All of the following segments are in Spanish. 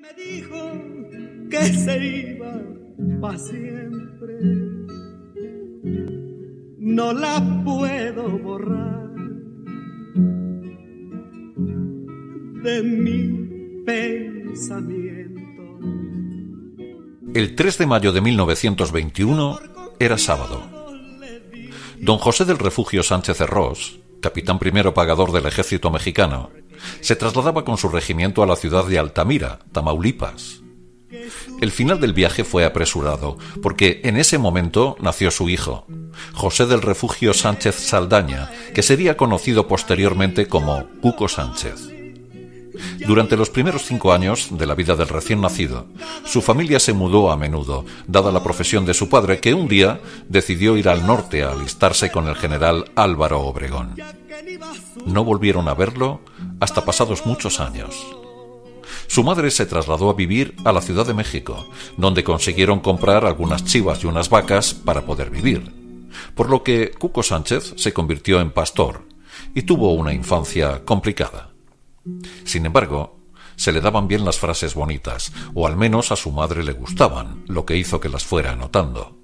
me dijo que se iba para siempre. No la puedo borrar de mi pensamiento. El 3 de mayo de 1921 era sábado. Don José del Refugio Sánchez Herrós, capitán primero pagador del ejército mexicano, se trasladaba con su regimiento a la ciudad de Altamira, Tamaulipas. El final del viaje fue apresurado, porque en ese momento nació su hijo, José del Refugio Sánchez Saldaña, que sería conocido posteriormente como Cuco Sánchez. Durante los primeros cinco años de la vida del recién nacido, su familia se mudó a menudo, dada la profesión de su padre, que un día decidió ir al norte a alistarse con el general Álvaro Obregón. No volvieron a verlo hasta pasados muchos años. Su madre se trasladó a vivir a la Ciudad de México, donde consiguieron comprar algunas chivas y unas vacas para poder vivir, por lo que Cuco Sánchez se convirtió en pastor y tuvo una infancia complicada. Sin embargo, se le daban bien las frases bonitas, o al menos a su madre le gustaban, lo que hizo que las fuera anotando.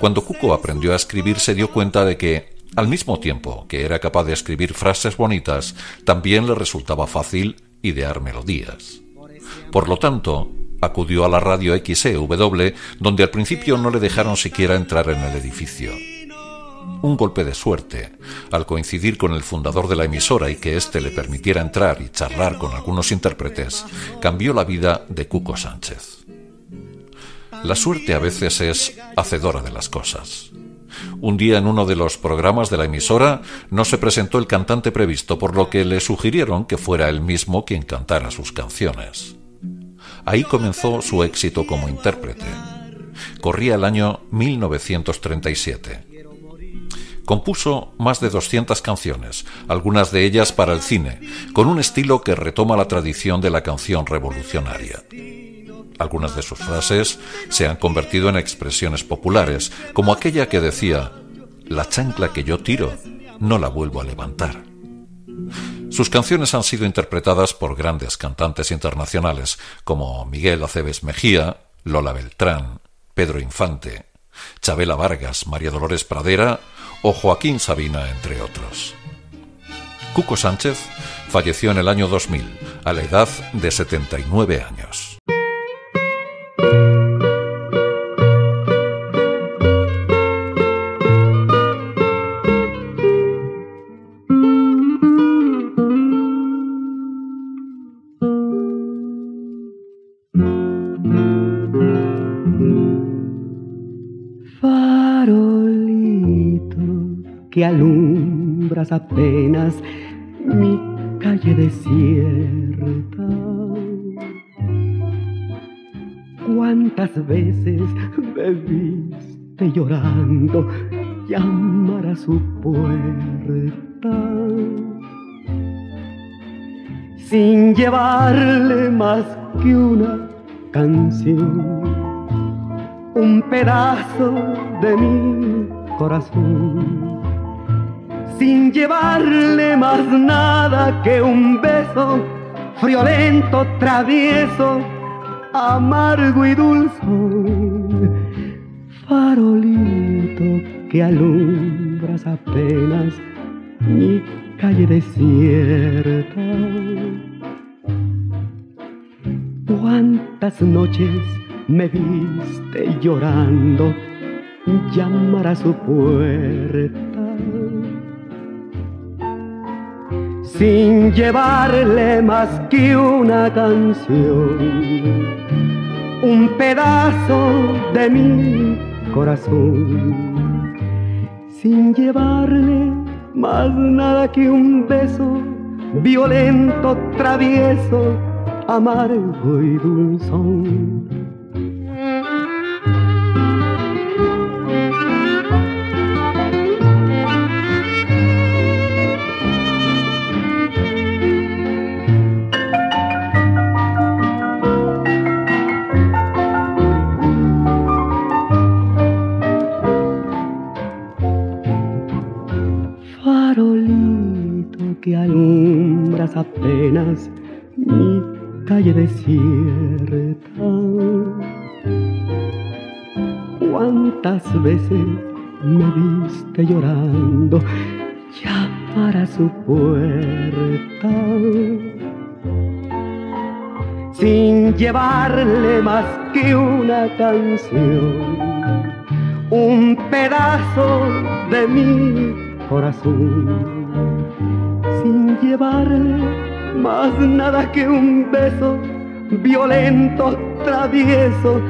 Cuando Cuco aprendió a escribir se dio cuenta de que, al mismo tiempo que era capaz de escribir frases bonitas, también le resultaba fácil idear melodías. Por lo tanto, acudió a la radio XEW, donde al principio no le dejaron siquiera entrar en el edificio un golpe de suerte, al coincidir con el fundador de la emisora y que éste le permitiera entrar y charlar con algunos intérpretes, cambió la vida de Cuco Sánchez. La suerte a veces es hacedora de las cosas. Un día en uno de los programas de la emisora no se presentó el cantante previsto, por lo que le sugirieron que fuera él mismo quien cantara sus canciones. Ahí comenzó su éxito como intérprete. Corría el año 1937 Compuso más de 200 canciones, algunas de ellas para el cine, con un estilo que retoma la tradición de la canción revolucionaria. Algunas de sus frases se han convertido en expresiones populares, como aquella que decía, La chancla que yo tiro, no la vuelvo a levantar. Sus canciones han sido interpretadas por grandes cantantes internacionales como Miguel Aceves Mejía, Lola Beltrán, Pedro Infante, Chabela Vargas, María Dolores Pradera o Joaquín Sabina, entre otros. Cuco Sánchez falleció en el año 2000, a la edad de 79 años. Que alumbras apenas mi calle desierta. ¿Cuántas veces me viste llorando llamar a su puerta? Sin llevarle más que una canción, un pedazo de mi corazón sin llevarle más nada que un beso friolento, travieso, amargo y dulce, farolito que alumbras apenas mi calle desierta. Cuántas noches me viste llorando llamar a su puerta sin llevarle más que una canción, un pedazo de mi corazón, sin llevarle más nada que un beso violento, travieso, amargo y dulzón que alumbras apenas mi calle desierta. ¿Cuántas veces me viste llorando ya para su puerta? Sin llevarle más que una canción un pedazo de mi corazón sin llevarle más nada que un beso violento, travieso,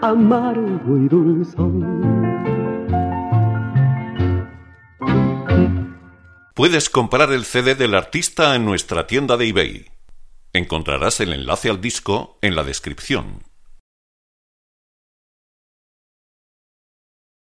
amargo y dulzón. Puedes comprar el CD del artista en nuestra tienda de eBay. Encontrarás el enlace al disco en la descripción.